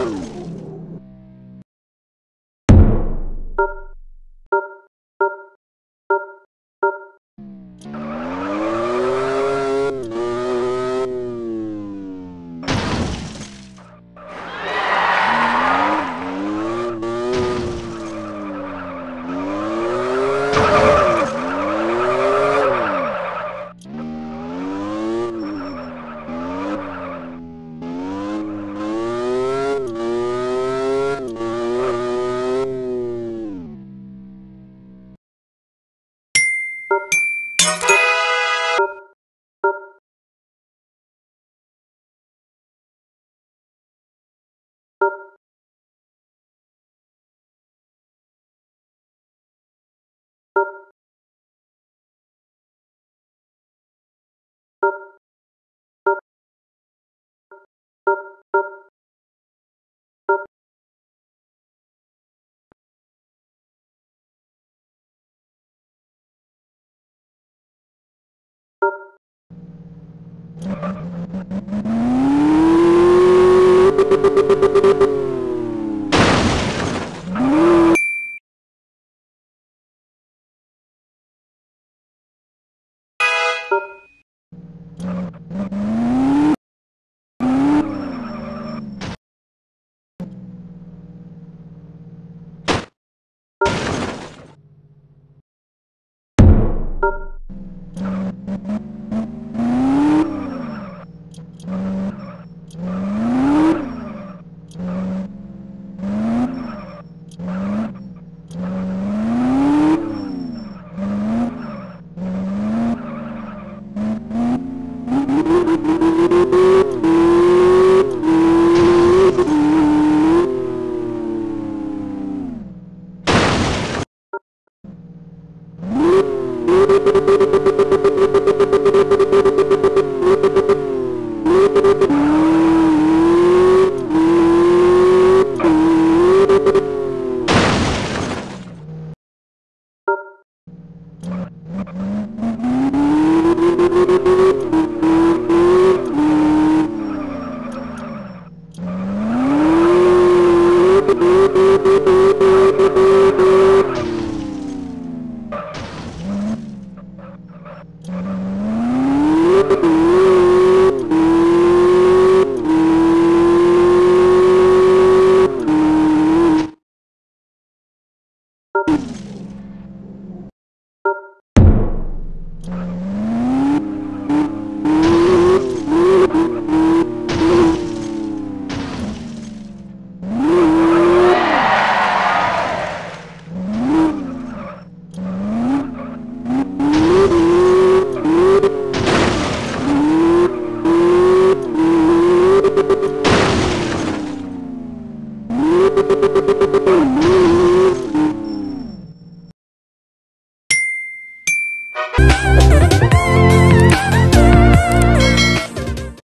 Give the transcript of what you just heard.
Boom. Thank